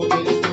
mujeres